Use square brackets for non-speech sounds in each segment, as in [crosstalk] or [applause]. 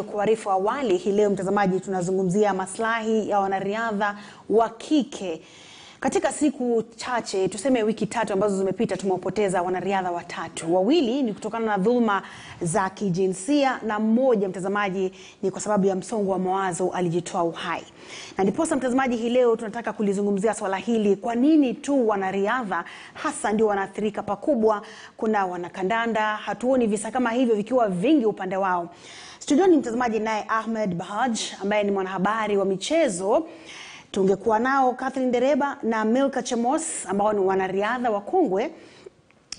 Kuarifu awali hii leo mtazamaji, tunazungumzia maslahi ya wanariadha wa kike. Katika siku chache, tuseme wiki tatu ambazo zimepita, tumewapoteza wanariadha watatu. Wawili ni kutokana na dhuluma za kijinsia na mmoja mtazamaji, ni kwa sababu ya msongo wa mawazo alijitoa uhai. Na ndiposa mtazamaji, hii leo tunataka kulizungumzia swala hili. Kwa nini tu wanariadha hasa ndio wanaathirika pakubwa? Kuna wanakandanda, hatuoni visa kama hivyo vikiwa vingi upande wao. Studioni mtazamaji, naye Ahmed Bahaj ambaye ni mwanahabari wa michezo. Tungekuwa nao Catherine Dereba na Milka Chemos ambao ni wanariadha wakongwe,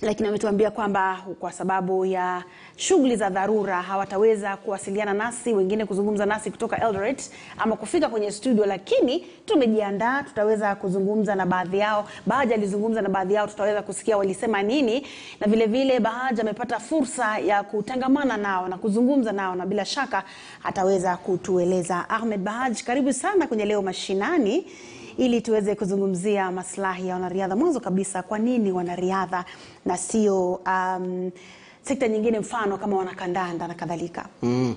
lakini ametuambia kwamba kwa sababu ya shughuli za dharura hawataweza kuwasiliana nasi, wengine kuzungumza nasi kutoka Eldoret ama kufika kwenye studio, lakini tumejiandaa, tutaweza kuzungumza na baadhi yao. Bahaja alizungumza na baadhi yao, tutaweza kusikia walisema nini, na vile vile Bahaja amepata fursa ya kutangamana nao na kuzungumza nao, na bila shaka ataweza kutueleza. Ahmed Bahaj, karibu sana kwenye Leo Mashinani ili tuweze kuzungumzia maslahi ya wanariadha. Mwanzo kabisa, kwa nini wanariadha na sio um, sekta nyingine, mfano kama wanakandanda na kadhalika? Mm.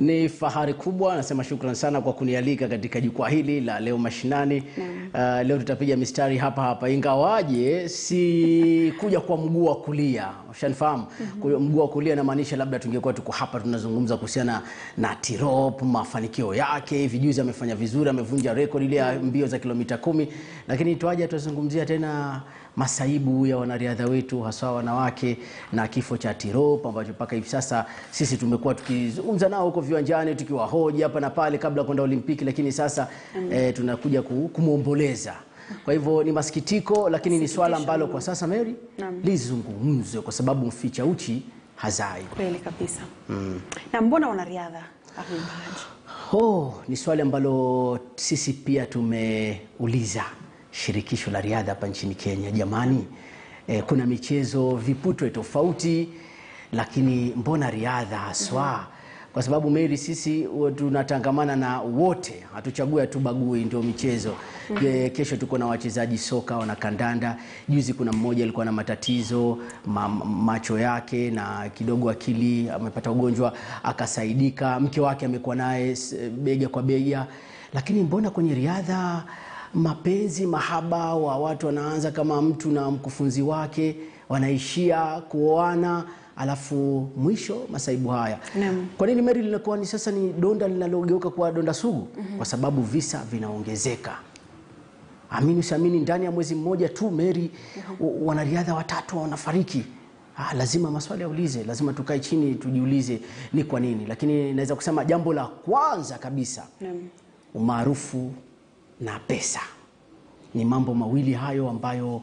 Ni fahari kubwa, nasema shukran sana kwa kunialika katika jukwaa hili la leo mashinani. Uh, leo tutapiga mistari hapa hapa, ingawaje si kuja kwa mguu wa kulia, ushanifahamu. Kwa mguu wa kulia namaanisha labda tungekuwa tuko hapa tunazungumza kuhusiana na Tirop, mafanikio yake. Hivi juzi amefanya vizuri, amevunja rekodi ile ya mbio za kilomita kumi, lakini tuaje tuzungumzia tena masaibu ya wanariadha wetu haswa wanawake na kifo cha Tirop ambacho mpaka hivi sasa sisi tumekuwa tukizungumza nao huko viwanjani tukiwahoji hapa na pale kabla kwenda Olimpiki, lakini sasa eh, tunakuja ku- kumwomboleza. Kwa hivyo ni masikitiko, lakini ni swala ambalo kwa sasa Mary lizungumzwe kwa sababu mficha uchi hazai. Kweli kabisa. Mm. Na mbona wanariadha Ahmed Haji? Oh, ni swali ambalo sisi pia tumeuliza shirikisho la riadha hapa nchini Kenya. Jamani, eh, kuna michezo viputwe tofauti, lakini mbona riadha haswa? Kwa sababu Mary, sisi tunatangamana na wote, hatuchagui hatubagui, ndio michezo. mm -hmm. kesho tuko na wachezaji soka wana kandanda. Juzi kuna mmoja alikuwa na matatizo ma, macho yake na kidogo akili, amepata ugonjwa akasaidika. Mke wake amekuwa naye bega kwa bega, lakini mbona kwenye riadha mapenzi mahaba wa watu wanaanza kama mtu na mkufunzi wake wanaishia kuoana, alafu mwisho masaibu haya. Naam. Kwa nini Mary linakuwa ni sasa ni donda linalogeuka kuwa donda sugu? mm -hmm. Kwa sababu visa vinaongezeka. Amini usiamini, ndani ya mwezi mmoja tu Mary, -hmm. wanariadha watatu wanafariki. Ah, lazima maswali yaulize, lazima tukae chini tujiulize ni kwa nini. Lakini naweza kusema jambo la kwanza kabisa umaarufu na pesa ni mambo mawili hayo ambayo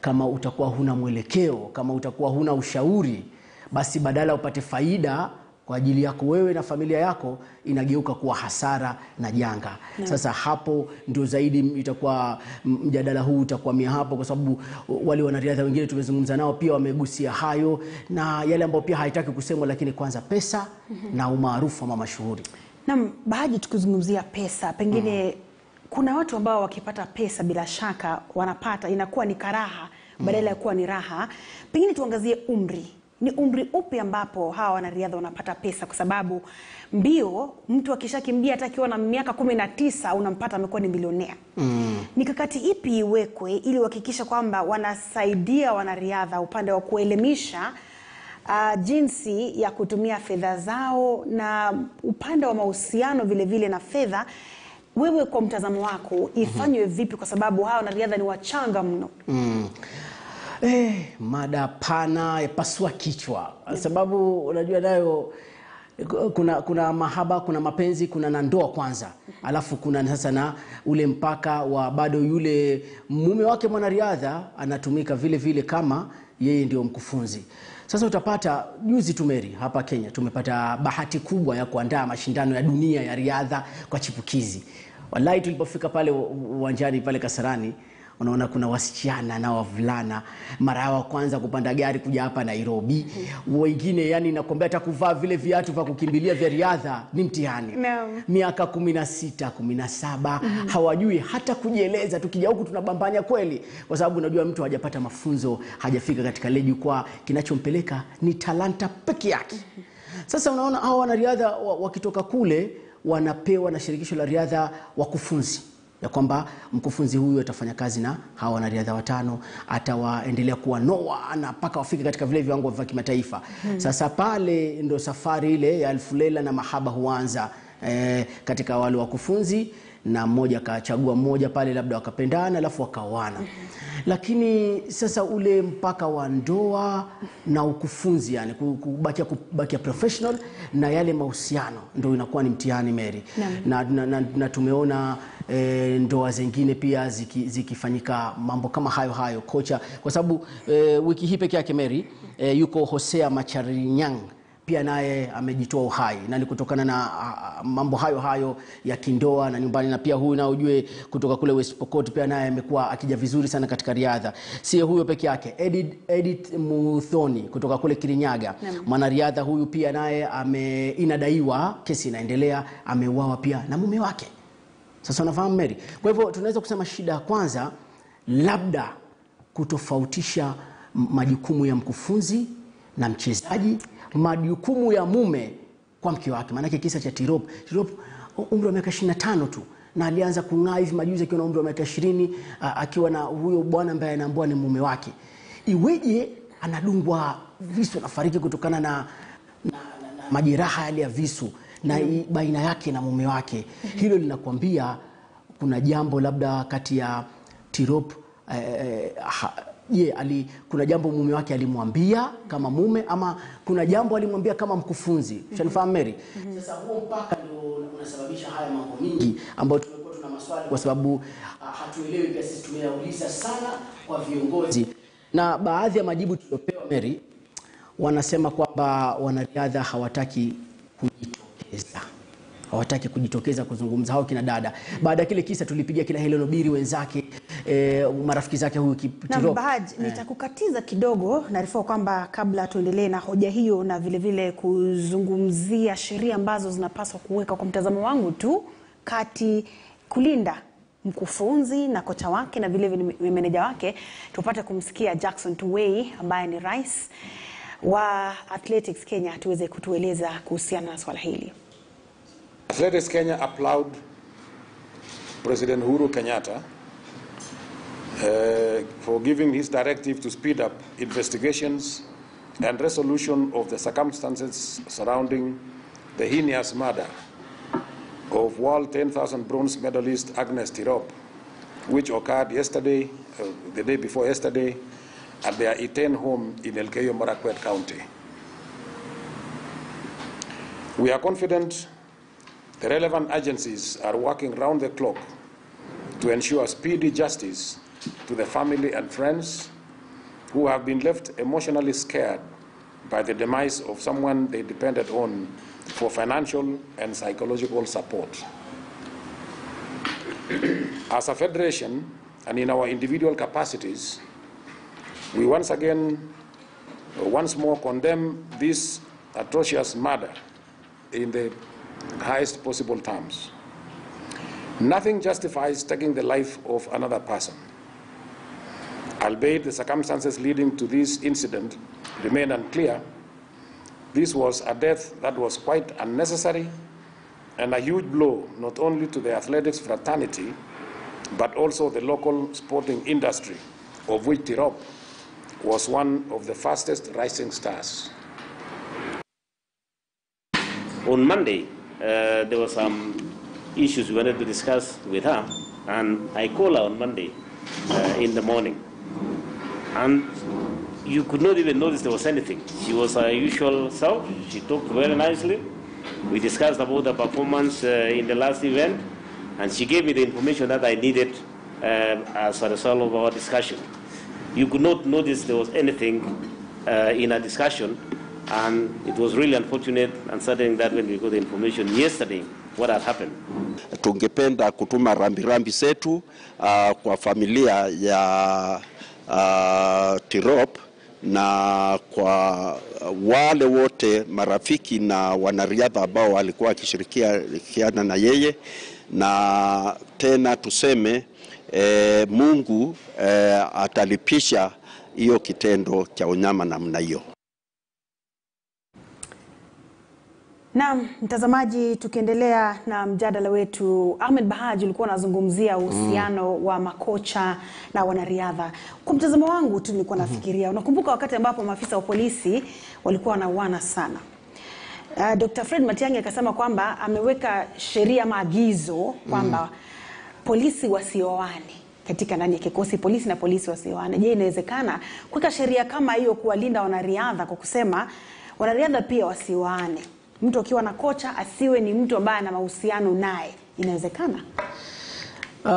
kama utakuwa huna mwelekeo, kama utakuwa huna ushauri, basi badala upate faida kwa ajili yako wewe na familia yako, inageuka kuwa hasara na janga. Sasa hapo ndio zaidi itakuwa mjadala huu utakwamia hapo, kwa sababu wale wanariadha wengine tumezungumza nao pia wamegusia hayo na yale ambayo pia haitaki kusemwa, lakini kwanza pesa mm -hmm. na umaarufu ama mashuhuri. Naam, Bahaji, tukizungumzia pesa, pengine kuna watu ambao wakipata pesa bila shaka wanapata inakuwa ni karaha badala ya kuwa ni raha. Pengine tuangazie umri, ni umri upi ambapo hawa wanariadha wanapata pesa? Kwa sababu mbio, mtu akishakimbia hata akiwa na miaka kumi na tisa unampata amekuwa ni milionea. Mikakati ipi iwekwe ili kuhakikisha kwamba wanasaidia wanariadha upande wa kuelimisha uh, jinsi ya kutumia fedha zao na upande wa mahusiano vile vile na fedha, wewe kwa mtazamo wako ifanywe vipi? Kwa sababu hawa wanariadha ni wachanga mno. Mm. Eh, mada pana yapasua kichwa kwa sababu unajua nayo kuna kuna mahaba, kuna mapenzi, kuna na ndoa kwanza, alafu kuna sasa na ule mpaka wa bado yule mume wake mwanariadha anatumika vile vile kama yeye ndio mkufunzi. Sasa utapata juzi tumeri hapa Kenya tumepata bahati kubwa ya kuandaa mashindano ya dunia ya riadha kwa chipukizi. Wallahi, tulipofika pale uwanjani pale Kasarani unaona kuna wasichana na wavulana mara ya kwanza kupanda gari kuja hapa Nairobi. Wengine yani nakwambia hata kuvaa vile viatu vya kukimbilia vya riadha ni mtihani. no. Miaka kumi na sita kumi na saba hawajui hata kujieleza. Tukija huku tunabambanya kweli, kwa sababu unajua mtu hajapata mafunzo, hajafika katika ile jukwaa, kinachompeleka ni talanta peke yake. Sasa unaona hao wanariadha wakitoka kule wanapewa na shirikisho la riadha wakufunzi ya kwamba mkufunzi huyu atafanya kazi na hawa wanariadha watano, atawaendelea kuwanoa na mpaka wafike katika vile viwango vya kimataifa. hmm. Sasa pale ndo safari ile ya Alfu Lela na Mahaba huanza eh, katika wale wakufunzi na mmoja akachagua mmoja pale, labda wakapendana, alafu wakaoana. Lakini sasa ule mpaka wa ndoa na ukufunzi, yani kubakia, kubakia professional na yale mahusiano ndo inakuwa ni mtihani Mary, na, na, na, na tumeona e, ndoa zingine pia ziki- zikifanyika mambo kama hayo hayo kocha, kwa sababu e, wiki hii peke yake Mary e, yuko Hosea Macharinyang pia naye amejitoa uhai na ni kutokana na mambo hayo hayo ya kindoa na nyumbani, na pia huyu na ujue kutoka kule West Pokot pia naye amekuwa akija vizuri sana katika riadha. Sio huyo peke yake, Edith, Edith Muthoni kutoka kule Kirinyaga, mwanariadha huyu pia naye ame, inadaiwa kesi inaendelea, ameuawa pia na mume wake. Sasa unafahamu Mary. Kwa hivyo tunaweza kusema shida ya kwanza labda kutofautisha majukumu ya mkufunzi na mchezaji, majukumu ya mume kwa mke wake. Maanake kisa cha Tirop, Tirop umri wa miaka 25 tu na alianza kung'aa hivi majuzi akiwa na umri wa miaka 20 akiwa na huyo bwana ambaye anaambua ni mume wake. Iweje anadungwa visu, anafariki kutokana na, na, na, na majeraha yale ya visu na mm. baina yake na mume wake. mm -hmm. Hilo linakwambia kuna jambo labda kati ya Tirop eh, ha- je, ali kuna jambo mume wake alimwambia kama mume ama kuna jambo alimwambia kama mkufunzi? mm -hmm. Ushanifahamu Mary? Sasa huo mpaka ndio unasababisha haya mambo mingi ambayo tumekuwa tuna maswali kwa sababu ah, hatuelewi pia sisi tumeyauliza sana kwa viongozi na baadhi ya majibu tuliopewa Mary wanasema kwamba wanariadha hawataki hawataki kujitokeza kuzungumza hao kina dada. Baada ya kile kisa tulipigia kina Helen Obiri wenzake e, marafiki zake huyu Na Kiptiro. Bahaj, nitakukatiza kidogo. narifua kwamba kabla tuendelee na hoja hiyo na vile vile kuzungumzia sheria ambazo zinapaswa kuweka kwa mtazamo wangu tu kati kulinda mkufunzi na kocha wake na vile vile meneja wake, tupate kumsikia Jackson Tuwei ambaye ni rais wa Athletics Kenya tuweze kutueleza kuhusiana na swala hili. Athletics Kenya applaud President Uhuru Kenyatta uh, for giving his directive to speed up investigations and resolution of the circumstances surrounding the heinous murder of world 10,000 bronze medalist Agnes Tirop, which occurred yesterday, uh, the day before yesterday, at their Iten home in Elgeyo Marakwet County. We are confident the relevant agencies are working round the clock to ensure speedy justice to the family and friends who have been left emotionally scared by the demise of someone they depended on for financial and psychological support. As a federation and in our individual capacities, we once again, once more condemn this atrocious murder in the highest possible terms. Nothing justifies taking the life of another person. Albeit the circumstances leading to this incident remain unclear, this was a death that was quite unnecessary and a huge blow not only to the athletics fraternity, but also the local sporting industry, of which Tirop was one of the fastest rising stars. On Monday, uh, there were some issues we wanted to discuss with her, and I called her on Monday uh, in the morning. And you could not even notice there was anything. She was her usual self. She talked very nicely. We discussed about the performance uh, in the last event, and she gave me the information that I needed uh, as a result of our discussion. You could not notice there was anything uh, in our discussion, and it was really unfortunate and saddening that when we got the information yesterday, what had happened. Tungependa kutuma rambirambi zetu uh, kwa familia ya uh, Tirop na kwa wale wote marafiki na wanariadha ambao walikuwa wakishirikiana na yeye, na tena tuseme eh, Mungu eh, atalipisha hiyo kitendo cha unyama namna hiyo. Naam, mtazamaji, tukiendelea na mjadala wetu, Ahmed Bahaji ulikuwa unazungumzia uhusiano mm. wa makocha na wanariadha. Kwa mtazamo wangu tu nilikuwa nafikiria, unakumbuka wakati ambapo maafisa wa polisi walikuwa wanauana sana. Uh, Dr. Fred Matiang'i akasema kwamba ameweka sheria maagizo kwamba mm. polisi wasioane katika ndani ya kikosi polisi na polisi wasioane. Je, inawezekana kuweka sheria kama hiyo kuwalinda wanariadha kwa kusema wanariadha pia wasioane? Mtu akiwa na kocha asiwe ni mtu ambaye ana mahusiano naye, inawezekana? Uh,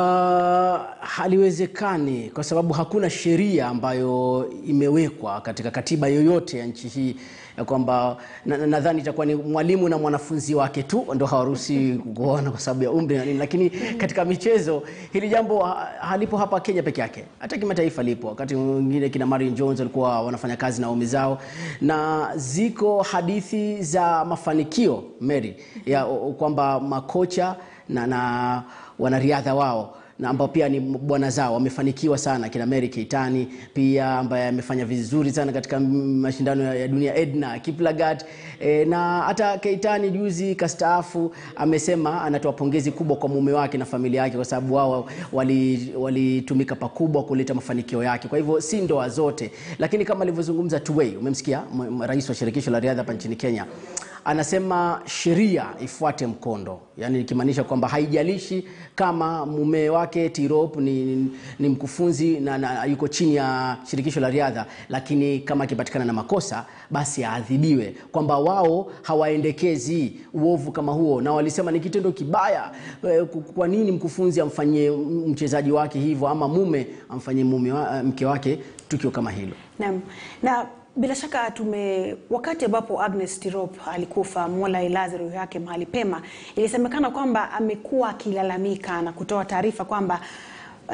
haliwezekani kwa sababu hakuna sheria ambayo imewekwa katika katiba yoyote ya nchi hii ya kwamba nadhani na, itakuwa ni mwalimu na mwanafunzi wake tu ndo hawaruhusi kuona kwa sababu ya umri na nini, lakini katika michezo hili jambo ha- halipo hapa Kenya peke yake, hata kimataifa lipo. Wakati mwingine kina Marion Jones walikuwa wanafanya kazi na waume zao, na ziko hadithi za mafanikio Mary ya kwamba makocha na, na wanariadha wao na ambao pia ni bwana zao wamefanikiwa sana, kina Mary Keitani pia ambaye amefanya vizuri sana katika mashindano ya dunia, Edna Kiplagat e, na hata Keitani juzi kastaafu amesema anatoa pongezi kubwa kwa mume wake na familia yake kwa sababu wao walitumika wali pakubwa kuleta mafanikio yake. Kwa hivyo si ndoa zote, lakini kama alivyozungumza Tuwei, umemsikia rais wa shirikisho la riadha hapa nchini Kenya anasema sheria ifuate mkondo, yaani ikimaanisha kwamba haijalishi kama mume wake Tirop ni, ni, mkufunzi na, na yuko chini ya shirikisho la riadha, lakini kama akipatikana na makosa basi aadhibiwe, kwamba wao hawaendekezi uovu kama huo, na walisema ni kitendo kibaya. Eh, Kwa nini mkufunzi amfanyie mchezaji wake hivyo, ama mume amfanyie mume wa, mke wake tukio kama hilo? Naam. Na bila shaka tume wakati ambapo Agnes Tirop alikufa, Mola ilaze roho yake mahali pema, ilisemekana kwamba amekuwa akilalamika na kutoa taarifa kwamba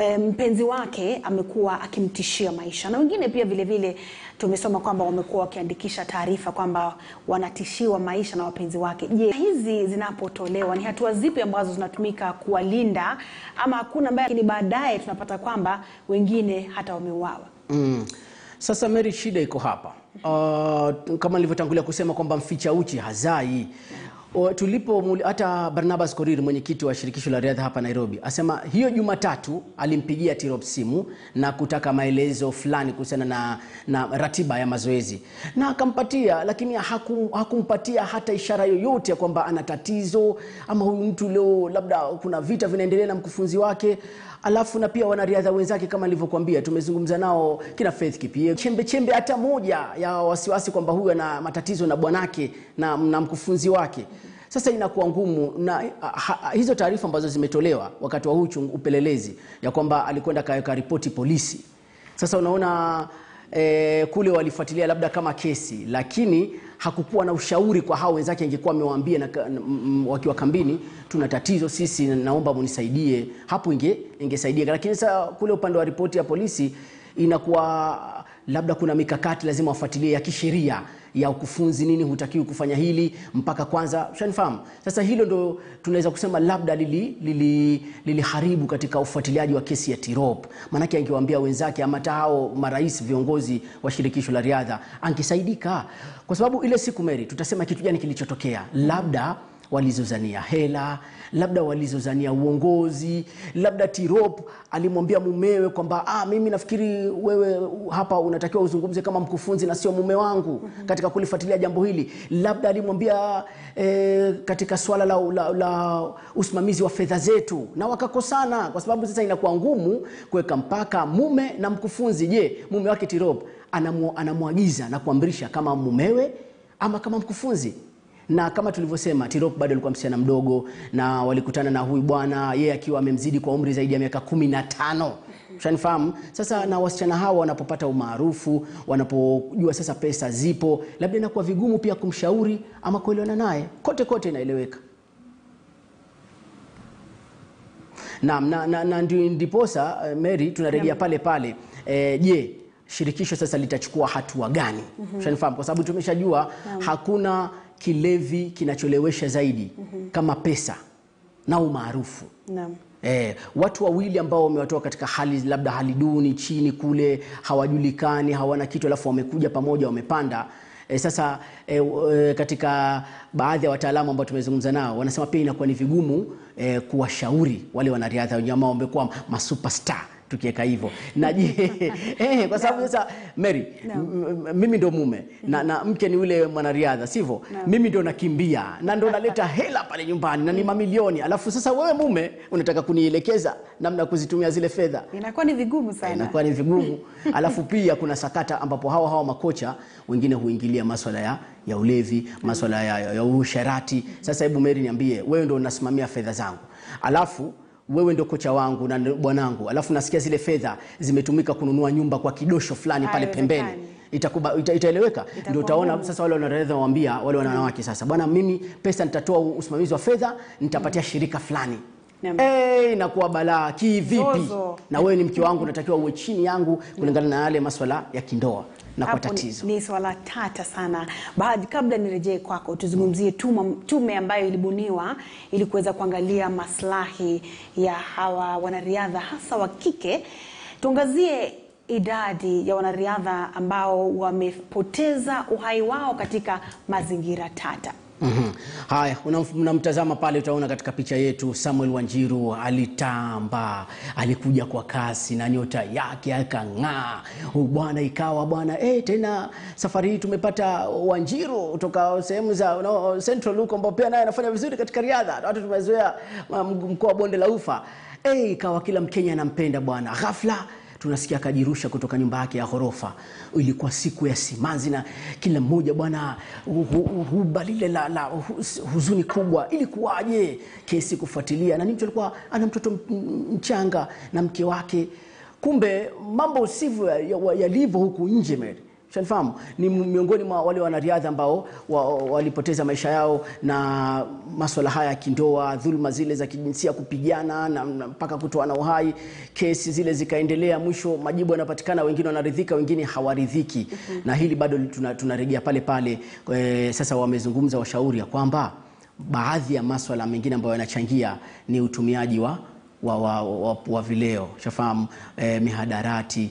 e, mpenzi wake amekuwa akimtishia maisha, na wengine pia vile vile tumesoma kwamba wamekuwa wakiandikisha taarifa kwamba wanatishiwa maisha na wapenzi wake. Je, hizi zinapotolewa ni hatua zipi ambazo zinatumika kuwalinda, ama hakuna mbaya, lakini baadaye tunapata kwamba wengine hata wameuawa? Mm. Sasa Mary, shida iko hapa. Uh, kama nilivyotangulia kusema kwamba mficha uchi hazai. Tulipo hata Barnabas Korir mwenyekiti wa shirikisho la riadha hapa Nairobi asema hiyo Jumatatu alimpigia Tirop simu na kutaka maelezo fulani kuhusiana na, na ratiba ya mazoezi. Na akampatia, lakini hakum, hakumpatia hata ishara yoyote ya kwamba ana tatizo ama huyu mtu leo labda kuna vita vinaendelea na mkufunzi wake. Alafu na pia wanariadha wenzake kama nilivyokuambia, tumezungumza nao kina Faith Kipie, chembe chembe hata moja ya wasiwasi kwamba huyu ana matatizo na bwanake na, na mkufunzi wake. Sasa inakuwa ngumu na ha, ha, hizo taarifa ambazo zimetolewa wakati wa huu upelelezi ya kwamba alikwenda kaweka ripoti polisi. Sasa unaona eh, kule walifuatilia labda kama kesi, lakini hakukuwa na ushauri kwa hao wenzake, ingekuwa amewaambia na, wakiwa kambini, tuna tatizo sisi, naomba munisaidie, hapo inge ingesaidia. Lakini sasa kule upande wa ripoti ya polisi inakuwa labda kuna mikakati lazima wafuatilie ya kisheria ya ukufunzi, nini hutakiwi kufanya hili mpaka kwanza, ushanifahamu. Sasa hilo ndo tunaweza kusema labda liliharibu lili, lili katika ufuatiliaji wa kesi ya Tirop, maanake angewaambia wenzake ama hata hao marais viongozi wa shirikisho la riadha angesaidika, kwa sababu ile siku meri tutasema kitu gani kilichotokea, labda walizozania hela, labda walizozania uongozi, labda Tirop alimwambia mumewe kwamba ah, mimi nafikiri wewe hapa unatakiwa uzungumze kama mkufunzi na sio mume wangu mm -hmm. katika kulifuatilia jambo hili. Labda alimwambia eh, katika swala la, la, la usimamizi wa fedha zetu, na wakakosana, kwa sababu sasa inakuwa ngumu kuweka mpaka mume na mkufunzi. Je, mume wake Tirop anamwagiza na kuamrisha kama mumewe ama kama mkufunzi? Na kama tulivyosema Tirop bado alikuwa msichana mdogo na walikutana na huyu bwana yeye akiwa amemzidi kwa umri zaidi ya miaka kumi na tano. Ushanifahamu? Sasa na wasichana hawa wanapopata umaarufu wanapojua sasa pesa zipo labda inakuwa vigumu pia kumshauri ama kuelewana naye. Kote kote inaeleweka. Naam, na, na, na ndi- ndiposa eh, Mary tunarejea pale pale. E, je shirikisho sasa litachukua hatua gani? Ushanifahamu? Kwa sababu tumeshajua hakuna kilevi kinacholewesha zaidi mm -hmm. kama pesa na umaarufu Naam. Eh, watu wawili ambao wamewatoa katika hali labda hali duni chini kule hawajulikani hawana kitu alafu wamekuja pamoja wamepanda E, sasa e, e, katika baadhi ya wataalamu ambao tumezungumza nao wanasema pia inakuwa ni vigumu e, kuwashauri wale wanariadha wenye ambao wamekuwa masuperstar tukiweka hivyo. Na je [laughs] eh, kwa sababu sasa Mary mimi ndo mume na, na mke ni yule mwanariadha sivyo mimi ndo nakimbia na ndo naleta hela pale nyumbani na ni mamilioni. Alafu sasa wewe mume unataka kunielekeza namna kuzitumia zile fedha? Inakuwa ni vigumu sana. inakuwa ni vigumu. [laughs] Alafu pia kuna sakata ambapo hawa hawa makocha wengine huingilia maswala ya, ya ulevi maswala ya, ya, ya usherati. Sasa hebu Mary niambie wewe ndo unasimamia fedha zangu. Alafu wewe ndo kocha wangu na bwanangu. Alafu nasikia zile fedha zimetumika kununua nyumba kwa kidosho fulani pale pembeni. Itakuba, ita, itaeleweka? Ndio utaona sasa wale wanariadha waambia wale wanawake sasa bwana mimi pesa nitatoa usimamizi wa fedha nitapatia shirika fulani. Hey, na inakuwa balaa. Kivipi? Na wewe ni mke wangu natakiwa uwe chini yangu kulingana na yale maswala ya kindoa na kwa ni- tatizo Ni swala tata sana. Baadhi, kabla nirejee kwako, tuzungumzie tume, tume ambayo ilibuniwa ili kuweza kuangalia maslahi ya hawa wanariadha hasa wa kike. Tuangazie idadi ya wanariadha ambao wamepoteza uhai wao katika mazingira tata. Mhm. Haya, unamtazama pale, utaona katika picha yetu Samuel Wanjiru alitamba, alikuja kwa kasi na nyota yake akang'aa. Bwana ikawa bwana eh, tena safari hii tumepata Wanjiru kutoka sehemu za no, Central huko, ambao pia naye anafanya vizuri katika riadha. Watu tumezoea um, mkoa wa bonde la ufa eh, ikawa kila Mkenya anampenda bwana. Ghafla tunasikia akajirusha kutoka nyumba yake ya ghorofa. Ilikuwa siku ya simanzi na kila mmoja bwana, hu- hu- huba lile la, la huzuni kubwa. Ilikuwaje kesi kufuatilia, na ni mtu alikuwa ana mtoto mchanga na mke wake. Kumbe mambo sivyo yalivyo ya, huku nje. Shanifahamu ni miongoni mwa wale wanariadha ambao wa- walipoteza maisha yao na maswala haya ya kindoa, dhuluma zile za kijinsia, kupigana na mpaka kutoana uhai. Kesi zile zikaendelea, mwisho majibu yanapatikana, wengine wanaridhika, wengine hawaridhiki. mm -hmm. Na hili bado tuna- tunarejea pale pale. E, sasa wamezungumza washauri ya kwamba baadhi ya maswala mengine ambayo yanachangia ni utumiaji wa wa, wa, wa, wa vileo shafahamu eh, mihadarati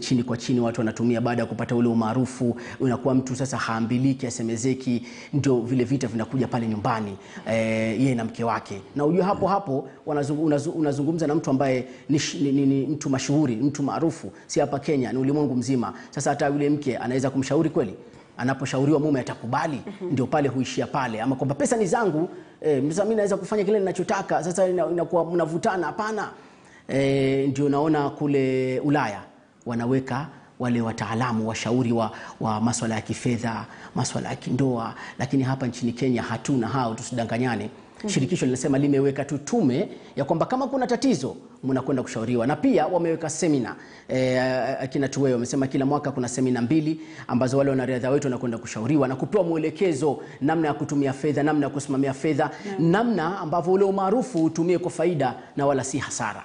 chini kwa chini watu wanatumia baada ya kupata ule umaarufu unakuwa mtu sasa haambiliki asemezeki ndio vile vita vinakuja pale nyumbani eh, yeye na mke wake. Na ujue hapo hapo unazungumza na mtu ambaye ni, ni, ni, ni mtu mashuhuri mtu maarufu si hapa Kenya ni ulimwengu mzima. Sasa hata yule mke anaweza kumshauri kweli anaposhauriwa mume atakubali mm -hmm. ndio pale huishia pale. Ama kwamba pesa ni zangu eh, mimi naweza kufanya kile ninachotaka sasa ina- inakuwa mnavutana. Hapana. Eh, ndio naona kule Ulaya wanaweka wale wataalamu washauri wa, wa maswala ya kifedha maswala ya kindoa. Lakini hapa nchini Kenya hatuna hao tusidanganyane shirikisho linasema limeweka tu tume ya kwamba kama kuna tatizo mnakwenda kushauriwa. Na pia wameweka semina e, akina tuweo wamesema kila mwaka kuna semina mbili ambazo wale wanariadha wetu wanakwenda kushauriwa na kupewa mwelekezo namna ya kutumia fedha namna ya kusimamia fedha namna ambavyo ule umaarufu utumie kwa faida na wala si hasara.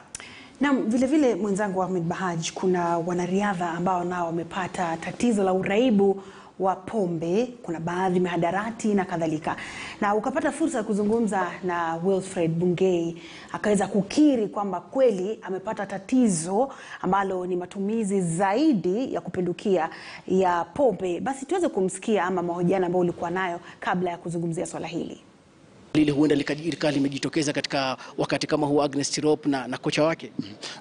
Naam, vile vile mwenzangu Ahmed Bahaj, kuna wanariadha ambao nao wamepata tatizo la uraibu wa pombe, kuna baadhi mihadarati na kadhalika, na ukapata fursa ya kuzungumza na Wilfred Bungei, akaweza kukiri kwamba kweli amepata tatizo ambalo ni matumizi zaidi ya kupindukia ya pombe. Basi tuweze kumsikia ama mahojiano ambayo ulikuwa nayo kabla ya kuzungumzia swala hili. Lili huenda likawa limejitokeza katika wakati kama huu Agnes Tirop na, na kocha wake.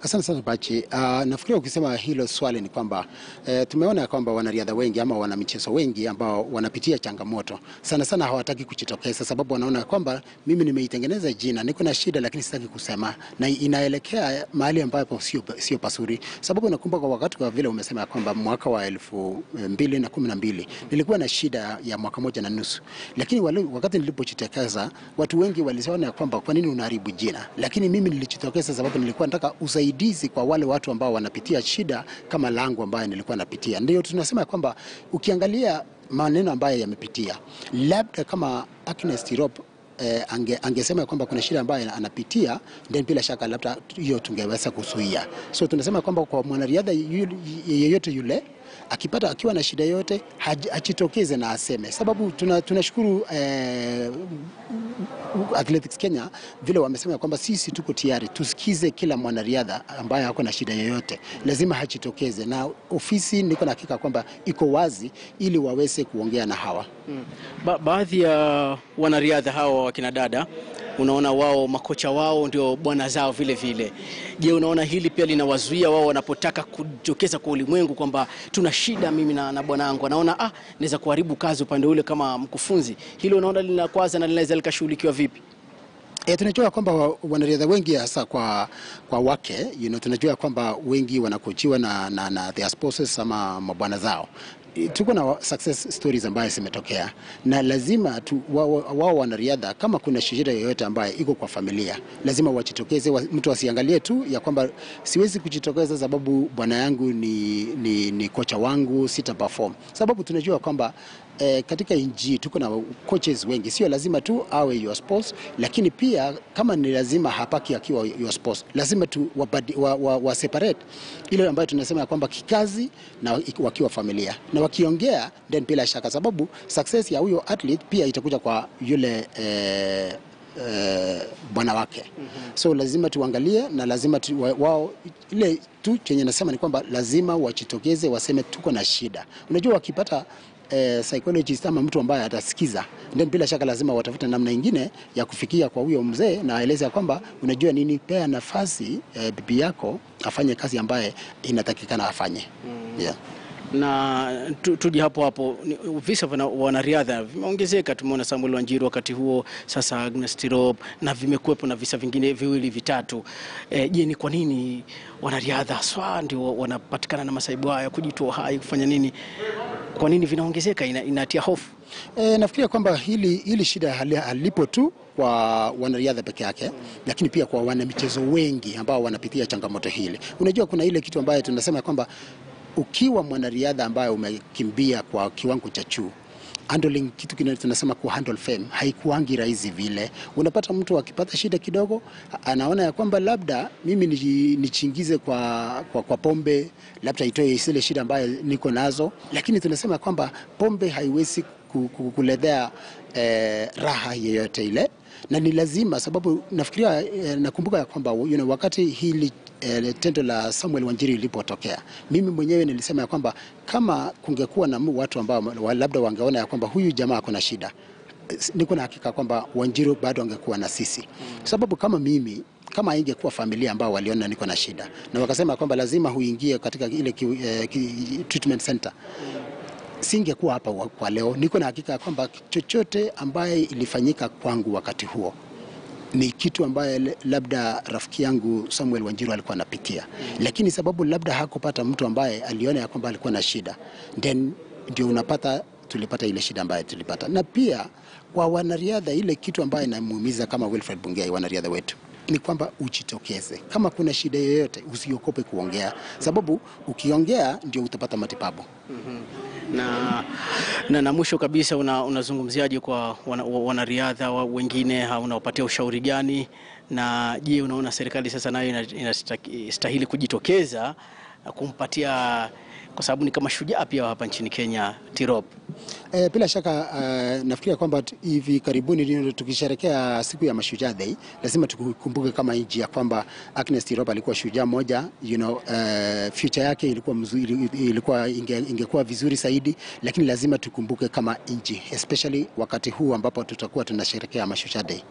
Asante sana Bachi. Uh, nafikiri ukisema hilo swali ni kwamba eh, tumeona kwamba wanariadha wengi ama wanamichezo wengi ambao wanapitia changamoto. Sana sana hawataki kujitokeza, sababu wanaona kwamba mimi nimeitengeneza jina, niko na shida, lakini sitaki kusema, na inaelekea mahali ambapo sio sio pasuri, sababu nakumbuka wakati kwa vile umesema kwamba mwaka wa elfu mbili na kumi na mbili nilikuwa na shida ya mwaka moja na nusu, lakini wakati nilipojitokeza watu wengi walisema ya kwamba kwa nini unaharibu jina, lakini mimi nilijitokeza sababu nilikuwa nataka usaidizi kwa wale watu ambao wanapitia shida kama langu ambayo nilikuwa napitia. Ndio tunasema kwamba ukiangalia maneno ambayo yamepitia, labda kama Agnes Tirop eh, ange, angesema kwamba kuna shida ambayo anapitia, then bila shaka labda hiyo tungeweza kuzuia. So tunasema kwamba kwa mwanariadha yeyote yule akipata akiwa na shida yote ajitokeze na aseme, sababu tunashukuru tuna, eh, Athletics Kenya vile wamesema kwamba sisi tuko tayari tusikize kila mwanariadha ambaye ako na shida yoyote, lazima hajitokeze, na ofisi niko na hakika kwamba iko wazi ili waweze kuongea na hawa. Ba baadhi ya wanariadha hawa wakina dada unaona wao makocha wao ndio bwana zao vile vile. Je, unaona hili pia linawazuia wao wanapotaka kujitokeza kwa ulimwengu kwamba tuna shida mimi na, na bwanangu, anaona ah, naweza kuharibu kazi upande ule kama mkufunzi. Hilo unaona linakwaza na linaweza likashughulikiwa vipi? E, tunajua kwamba wanariadha wengi hasa kwa, kwa wake you know, tunajua kwamba wengi wanakochiwa na, na, na their spouses ama mabwana zao. Tuko na success stories ambayo zimetokea na lazima wao wa, wa, wanariadha kama kuna shida yoyote ambayo iko kwa familia lazima wajitokeze. Wa, mtu asiangalie tu ya kwamba siwezi kujitokeza sababu bwana yangu ni, ni, ni kocha wangu sita perform, sababu tunajua kwamba eh, katika nchi tuko na coaches wengi, sio lazima tu awe your sports, lakini pia kama ni lazima hapaki akiwa your sports, lazima tu wabadi, wa, wa, wa separate. Ile ambayo tunasema ya kwamba kikazi na wakiwa familia. Na wakiongea, then bila shaka, sababu success ya huyo athlete pia itakuja kwa yule eh, eh, bwana wake. Mm -hmm. so lazima tuangalie na lazima tu, wa- wao ile tu chenye nasema ni kwamba lazima wajitokeze waseme tuko na shida. Unajua wakipata eh, psychologist ama mtu ambaye atasikiza, then bila shaka lazima watafute namna ingine ya kufikia kwa huyo mzee na aeleze ya kwamba unajua nini, pea nafasi eh, bibi yako afanye kazi ambaye inatakikana afanye mm. yeah. na tu- tuje hapo hapo, visa wanariadha vimeongezeka. Tumeona Samuel Wanjiru wakati huo, sasa Agnes Tirop, na vimekuwepo na visa vingine viwili vitatu. E, je, ni kwa nini wanariadha swa ndio wanapatikana na masaibu haya, kujitoa hai, kufanya nini? Kwa nini vinaongezeka? Ina, inatia hofu. E, nafikiria kwamba hili, hili shida halipo tu kwa wanariadha peke yake, lakini pia kwa wanamichezo wengi ambao wanapitia changamoto hili. Unajua kuna ile kitu ambayo tunasema kwamba ukiwa mwanariadha ambaye umekimbia kwa kiwango cha juu handling kitu kile tunasema ku handle fame haikuangi rahisi vile. Unapata mtu akipata shida kidogo, anaona ya kwamba labda mimi nichingize kwa, kwa, kwa pombe, labda itoe zile shida ambayo niko nazo, lakini tunasema kwamba pombe haiwezi kuledhea eh, raha yeyote ile na ni lazima sababu nafikiria eh, nakumbuka ya kwamba you know, wakati hili eh, tendo la Samuel Wanjiri lilipotokea, mimi mwenyewe nilisema ya kwamba kama kungekuwa na watu ambao labda wangeona ya kwamba huyu jamaa kuna na shida, eh, niko na hakika kwamba Wanjiri bado angekuwa na sisi, sababu kama mimi kama ingekuwa familia ambao waliona niko na shida na wakasema kwamba lazima huingie katika ile ki, eh, ki, treatment center singekuwa hapa kwa leo. Niko na hakika kwamba chochote ambaye ilifanyika kwangu wakati huo ni kitu ambaye labda rafiki yangu Samuel Wanjiru alikuwa anapitia, lakini sababu labda hakupata mtu ambaye aliona ya kwamba alikuwa na shida, then ndio unapata tulipata ile shida ambayo tulipata. Na pia kwa wanariadha, ile kitu ambayo inamuumiza kama Wilfred Bungei, wanariadha wetu ni kwamba ujitokeze. Kama kuna shida yoyote, usiogope kuongea, sababu ukiongea ndio utapata matibabu. na, na, na mwisho kabisa unazungumziaje una, kwa wana- wa- wanariadha wa, wengine unaopatia ushauri gani? Na je, unaona serikali sasa nayo ina- inastahili kujitokeza kumpatia kwa sababu ni kama shujaa pia hapa nchini Kenya Tirop. E, bila shaka uh, nafikiria kwamba hivi karibuni tukisherekea siku ya Mashujaa Day, lazima tukumbuke kama nchi ya kwamba Agnes Tirop alikuwa shujaa moja, you know, uh, future yake ilikuwa mzuri, ilikuwa inge, ingekuwa vizuri zaidi, lakini lazima tukumbuke kama nchi, especially wakati huu ambapo tutakuwa tunasherekea Mashujaa Day.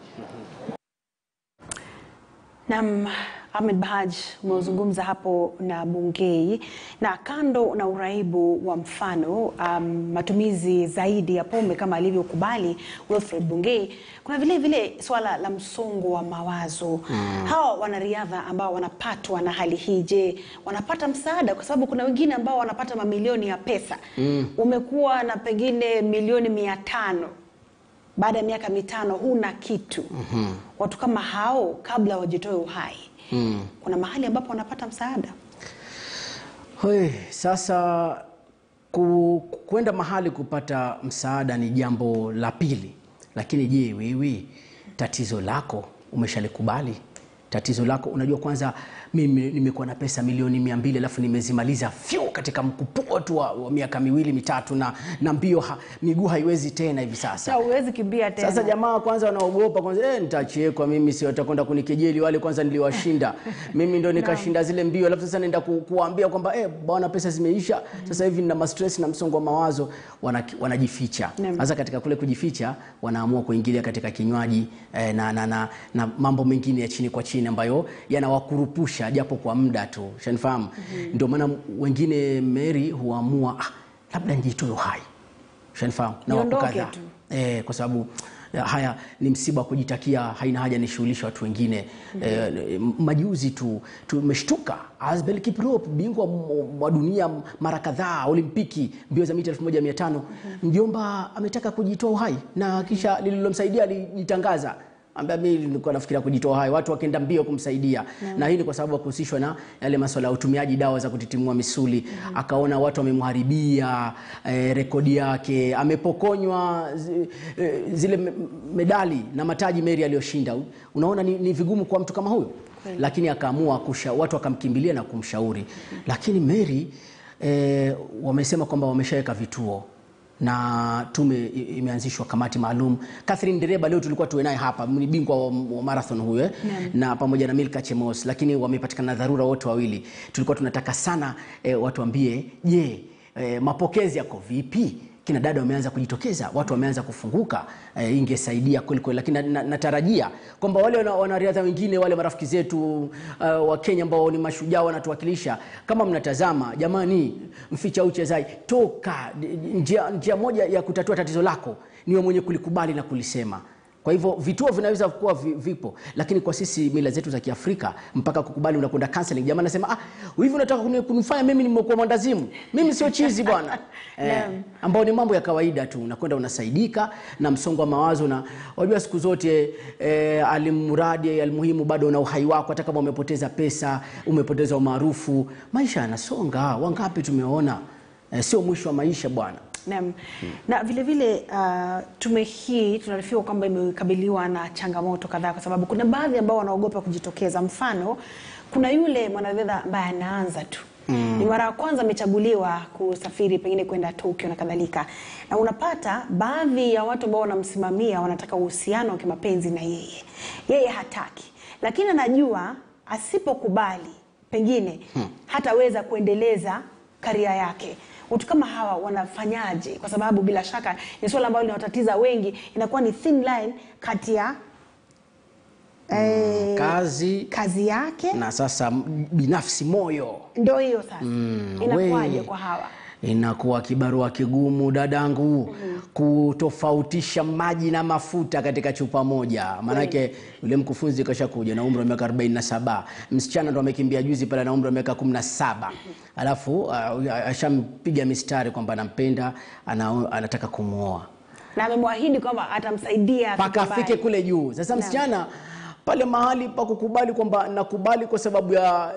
Naam, Ahmed Bahaj, umezungumza hapo na Bungei, na kando na uraibu wa mfano um, matumizi zaidi ya pombe kama alivyokubali Wilfred Bungei, kuna vile vile swala la msongo wa mawazo mm. Hawa wanariadha ambao wanapatwa na hali hii, je, wanapata msaada? Kwa sababu kuna wengine ambao wanapata mamilioni ya pesa mm. Umekuwa na pengine milioni mia tano baada ya miaka mitano huna kitu mm-hmm. Watu kama hao kabla wajitoe uhai mm. kuna mahali ambapo wanapata msaada Hoi, sasa ku, kwenda mahali kupata msaada ni jambo la pili, lakini je, wewe tatizo lako umeshalikubali? Tatizo lako. Unajua kwanza mimi nimekuwa na pesa milioni mia mbili alafu nimezimaliza fyu katika mkupuo tu wa, wa miaka miwili mitatu na, na mbio ha, miguu haiwezi tena hivi sasa. Sasa huwezi kimbia tena. sasa jamaa kwanza wanaogopa kwanza, eh, nitachekwa mimi, si watakwenda kunikejeli wale, kwanza niliwashinda. [laughs] Mimi ndo nikashinda zile mbio, alafu sasa naenda ku, kuwaambia kwamba eh, bwana pesa zimeisha, sasa hivi nina mastress na msongo wa mawazo, wana, wanajificha. wana Sasa katika kule kujificha, wanaamua kuingilia katika kinywaji eh, na, na, na, na mambo mengine ya chini kwa chini ambayo yanawakurupusha japo kwa muda tu, shanifahamu. mm-hmm. Ndio maana wengine Mary huamua ah, labda njitoe uhai, shanifahamu? Na wako kadha kadhaa. eh, kwa sababu ya, haya ni msiba wa kujitakia, haina haja nishughulishe watu wengine. Mm -hmm. E, majuzi tu tumeshtuka. Asbel Kiprop bingwa wa dunia mara kadhaa Olimpiki mbio za mita 1500 mjomba ametaka kujitoa uhai na kisha lililomsaidia alijitangaza ambaye mimi nilikuwa nafikiria kujitoa hai, watu wakienda mbio kumsaidia mm. na hii ni kwa sababu akuhusishwa na yale masuala ya utumiaji dawa za kutitimua misuli. mm. Akaona watu wamemharibia eh, rekodi yake, amepokonywa zi, eh, zile medali na mataji Mary aliyoshinda. Unaona ni, ni vigumu kwa mtu kama huyo, lakini akaamua kusha, watu wakamkimbilia na kumshauri, mm. lakini Mary eh, wamesema kwamba wameshaweka vituo na tume imeanzishwa kamati maalum. Catherine Dereba leo tulikuwa tuwe naye hapa, ni bingwa wa, marathon huyo eh, na pamoja na Milka Chemos, lakini wamepatikana na dharura wote wawili. Tulikuwa tunataka sana eh, watuambie, je, yeah, eh, mapokezi yako vipi? Kina dada wameanza kujitokeza, watu wameanza kufunguka eh, ingesaidia kweli kweli, lakini na- na- natarajia kwamba wale wanariadha wengine wale marafiki zetu uh, wa Kenya ambao ni mashujaa wanatuwakilisha, kama mnatazama, jamani, mficha uchezai toka njia, njia moja ya kutatua tatizo lako niwe mwenye kulikubali na kulisema. Kwa hivyo vituo vinaweza kuwa vipo, lakini kwa sisi mila zetu za Kiafrika mpaka kukubali unakwenda counseling. Jamaa anasema ah, hivi unataka kunifanya mimi nimekuwa mwandazimu? Mimi sio chizi bwana [laughs] eh, ambao ni mambo ya kawaida tu, unakwenda unasaidika na msongo wa mawazo, na wajua siku zote eh, alimradi almuhimu bado una uhai wako, hata kama umepoteza pesa, umepoteza umaarufu, maisha yanasonga. Wangapi tumeona eh, sio mwisho wa maisha bwana. Naam. Hmm. Na vile vile uh, tume hii tunaarifiwa kwamba imekabiliwa na changamoto kadhaa, kwa sababu kuna baadhi ambao wanaogopa kujitokeza. Mfano, kuna yule mwanariadha ambaye anaanza tu ni mara ya kwanza amechaguliwa kusafiri pengine kwenda Tokyo na kadhalika, na unapata baadhi ya watu ambao wanamsimamia wanataka uhusiano wa kimapenzi na yeye, yeye hataki, lakini anajua asipokubali pengine hmm, hataweza kuendeleza karia yake. Watu kama hawa wanafanyaje? Kwa sababu bila shaka ni swala ambalo linawatatiza wengi, inakuwa ni thin line kati ya eh, Kazi kazi yake na sasa binafsi moyo ndio hiyo sasa. Mm, Inakuwaje kwa hawa? inakuwa kibarua kigumu dadangu kutofautisha maji na mafuta katika chupa moja. Maanake yule mkufunzi kashakuja na umri wa miaka 47 msichana ndo amekimbia juzi pale na umri wa miaka 17 alafu uh, ashampiga mistari kwamba anampenda ana, anataka kumwoa Na amemwahidi kwamba atamsaidia mpaka afike kule juu. Sasa msichana msichana pale mahali pa kukubali kwamba nakubali kwa sababu ya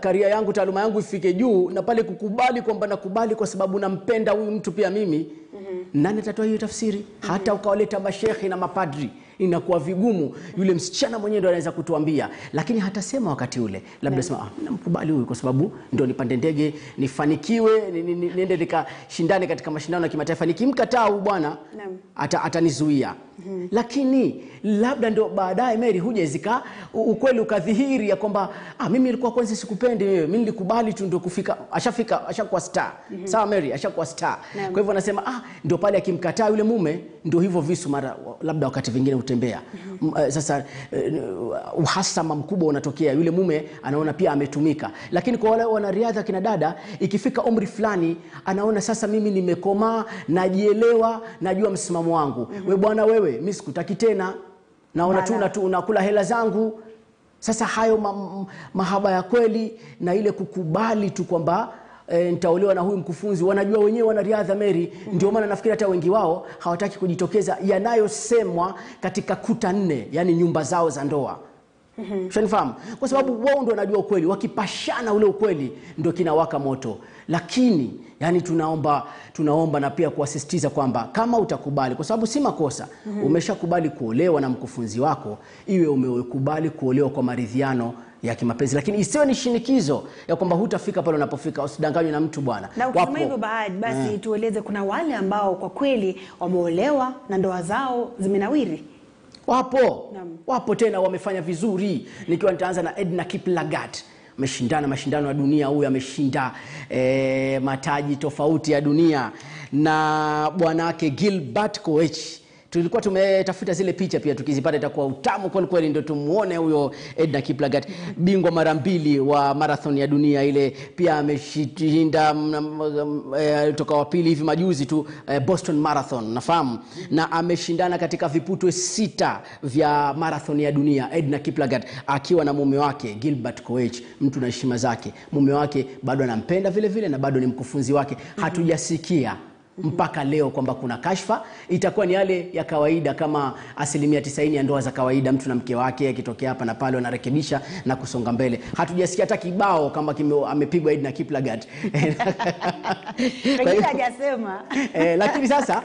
karia yangu taaluma yangu ifike juu, na pale kukubali kwamba nakubali kwa sababu nampenda huyu mtu pia mimi mm-hmm. nani atatoa hiyo tafsiri? mm-hmm. Hata ukawaleta mashekhi na mapadri inakuwa vigumu. Yule msichana mwenyewe ndo anaweza kutuambia, lakini hatasema wakati ule, labda sema ah, namkubali huyu kwa sababu ndo nipande ndege nifanikiwe, ni- ni- ni- niende nikashindane katika mashindano ya kimataifa. Nikimkataa huyu bwana atanizuia ata, lakini labda ndio baadaye Mary huja zika ukweli ukadhihiri ya kwamba ah, mimi nilikuwa kwanza sikupendi wewe, mimi nilikubali tu ndio kufika, ashafika ashakuwa star mm -hmm. sawa. Mary ashakuwa star. Naam. Kwa hivyo anasema ah, ndio pale akimkataa yule mume, ndio hivyo visu mara labda wakati vingine hutembea mm -hmm. sasa uh, uhasama mkubwa unatokea, yule mume anaona pia ametumika. Lakini kwa wale wanariadha kina dada, ikifika umri fulani anaona sasa, mimi nimekomaa, najielewa, najua msimamo wangu. mm -hmm. We bwana, wewe mi sikutaki tena, naona tu tu unakula hela zangu. Sasa hayo ma, mahaba ya kweli na ile kukubali tu kwamba E, nitaolewa na huyu mkufunzi, wanajua wenyewe wanariadha -hmm. Ndio maana nafikiri hata wengi wao hawataki kujitokeza. Yanayosemwa katika kuta nne, yani nyumba zao za ndoa Ushanifahamu? Kwa sababu wao ndio wanajua ukweli, wakipashana ule ukweli ndio kinawaka moto. Lakini yani tunaomba tunaomba na pia kuwasisitiza kwamba kama utakubali, kwa sababu si makosa, mm-hmm. umeshakubali kuolewa na mkufunzi wako, iwe umekubali kuolewa kwa maridhiano ya kimapenzi, lakini isiwe ni shinikizo ya kwamba hutafika pale unapofika. Usidanganywe na mtu bwana. Na ukisema hivyo baadhi basi tueleze, kuna wale ambao kwa kweli wameolewa na ndoa zao zimenawiri. Wapo Naam. wapo tena wamefanya vizuri. Nikiwa nitaanza na Edna Kiplagat, ameshindana mashindano ya dunia. Huyu ameshinda e, mataji tofauti ya dunia, na bwanawake Gilbert Koech tulikuwa tumetafuta zile picha pia, tukizipata itakuwa utamu kwelikweli kweli, ndio tumuone huyo Edna Kiplagat, bingwa mara mbili wa marathon ya dunia ile. Pia ameshinda mm, mm, eh, toka wa pili hivi majuzi tu e, Boston Marathon nafahamu, na ameshindana katika viputwe sita vya marathon ya dunia, Edna Kiplagat akiwa na mume wake Gilbert Koech, mtu na heshima zake. Mume wake bado anampenda vile vile na bado ni mkufunzi wake. Hatujasikia mpaka leo kwamba kuna kashfa. Itakuwa ni yale ya kawaida kama asilimia tisaini ya ndoa za kawaida, mtu na mke wake akitokea hapa na pale wanarekebisha na kusonga mbele. Hatujasikia hata kibao kama amepigwa Edna Kiplagat hajasema. [laughs] eh, lakini sasa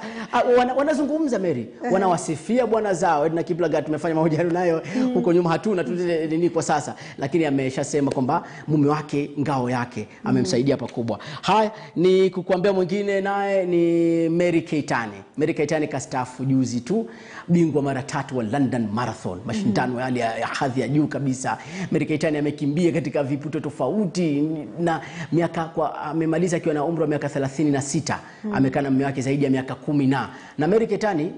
wana, wanazungumza Mary, wanawasifia bwana zao. Edna Kiplagat tumefanya mahojiano nayo huko nyuma, hatuna tu nini kwa sasa, lakini ameshasema kwamba mume wake ngao yake amemsaidia pakubwa. Haya, ni kukuambia mwingine naye ni Mary keitani Mary Keitani kastaafu juzi tu, bingwa mara tatu wa London Marathon, mashindano yale ya, hadhi ya juu kabisa. Mary keitani amekimbia katika viputo tofauti na miaka kwa amemaliza akiwa na umri wa miaka 36 amekaa na mume wake zaidi ya miaka kumi na. Na Mary Keitani,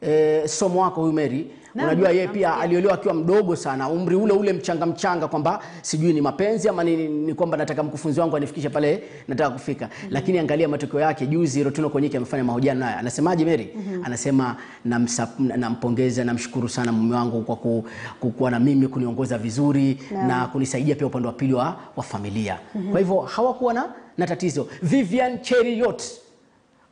eh, somo wako huyu Mary unajua yeye pia aliolewa akiwa mdogo sana, umri ule ule mchanga mchanga, kwamba sijui ni mapenzi ama ni, ni kwamba nataka mkufunzi wangu anifikishe pale nataka kufika. mm -hmm. Lakini angalia matokeo yake. Juzi Rotuno Konyike amefanya mahojiano naye, anasemaje Mary? mm -hmm. Anasema nampongeza namshukuru sana mume wangu kwa ku, ku- kuwa na mimi kuniongoza vizuri na, na kunisaidia pia upande wa pili wa, familia mm -hmm. Kwa hivyo hawakuwa na, na tatizo. Vivian Cheriot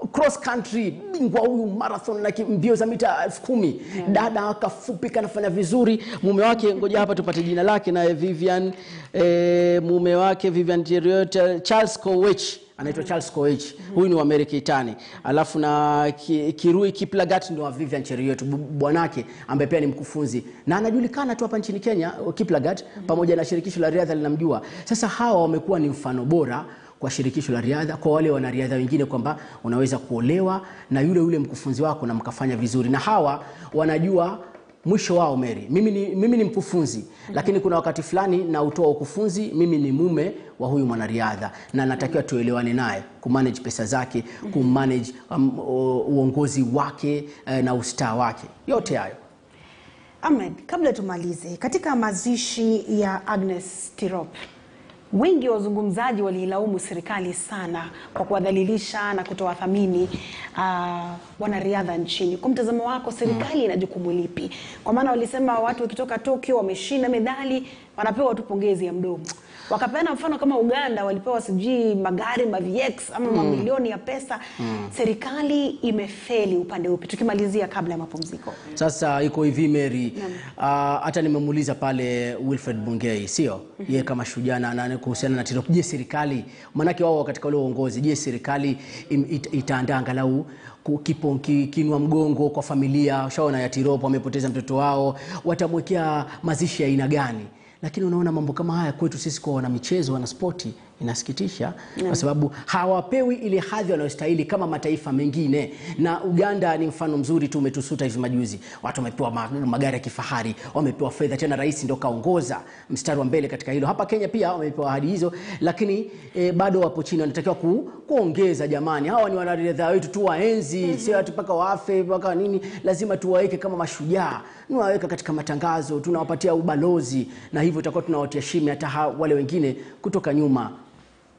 cross country bingwa huyu marathon na mbio za mita elfu kumi. Dada kafupi kanafanya vizuri. Mume wake ngoja hapa tupate jina lake naye Vivian e, mume wake Vivian Cheriot eh, Charles Koech anaitwa Charles Koech. Huyu ni wa Mary Keitany alafu na Ki- Kirui Kiplagat ndo wa Vivian Cheruiyot bwanake ambaye pia ni mkufunzi. Na anajulikana tu hapa nchini Kenya Kiplagat pamoja na shirikisho la riadha linamjua. Sasa hawa wamekuwa ni mfano bora kwa shirikisho la riadha kwa wale wanariadha wengine kwamba unaweza kuolewa na yule yule mkufunzi wako na mkafanya vizuri, na hawa wanajua mwisho wao. Mary, mimi ni, mimi ni mkufunzi mm -hmm. lakini kuna wakati fulani na utoa ukufunzi, mimi ni mume wa huyu mwanariadha na natakiwa tuelewane naye kumanage pesa zake, kumanage um, uongozi wake eh, na ustaa wake, yote hayo Ahmed, kabla tumalize, katika mazishi ya Agnes Tirop, wengi wa wazungumzaji waliilaumu serikali sana kwa kuwadhalilisha na kutowathamini uh, wanariadha nchini. Kwa mtazamo wako, serikali ina jukumu lipi? Kwa maana walisema watu wakitoka Tokyo wameshinda medali wanapewa tu pongezi ya mdomo. Wakapeana mfano kama Uganda walipewa sijui magari ma VX ama mamilioni ya pesa. mm. Serikali imefeli upande upi? Tukimalizia kabla ya mapumziko. Sasa iko hivi Mary, hata uh, nimemuuliza pale Wilfred Bungei, sio yeye kama shujaa na na kuhusiana na Tirop. Je, serikali maanake wao katika ule uongozi, je, serikali it- itaandaa angalau kinwa mgongo kwa familia ushaona ya Tirop wamepoteza mtoto wao, watamwekea mazishi ya aina gani? Lakini unaona mambo kama haya kwetu sisi kwa wanamichezo, wanaspoti inasikitisha kwa sababu hawapewi ile hadhi wanayostahili kama mataifa mengine, na Uganda ni mfano mzuri tu, umetusuta hivi majuzi, watu wamepewa magari ya kifahari, wamepewa fedha, tena rais ndo kaongoza mstari wa mbele katika hilo. Hapa Kenya pia wamepewa ahadi hizo, lakini e, bado wapo chini, wanatakiwa ku, kuongeza. Jamani, hawa ni wanariadha wetu, tu waenzi, sio watu mpaka wafe mpaka nini, lazima tuwaweke kama mashujaa, niwaweka katika matangazo, tunawapatia ubalozi, na hivyo tutakuwa tunawatia shime hata wale wengine kutoka nyuma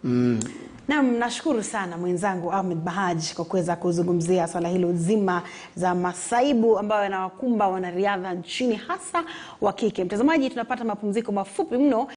mm. Naam, nashukuru sana mwenzangu Ahmed Bahaj kwa kuweza kuzungumzia swala hilo zima za masaibu ambayo yanawakumba wanariadha nchini hasa wa kike. Mtazamaji, tunapata mapumziko mafupi mno.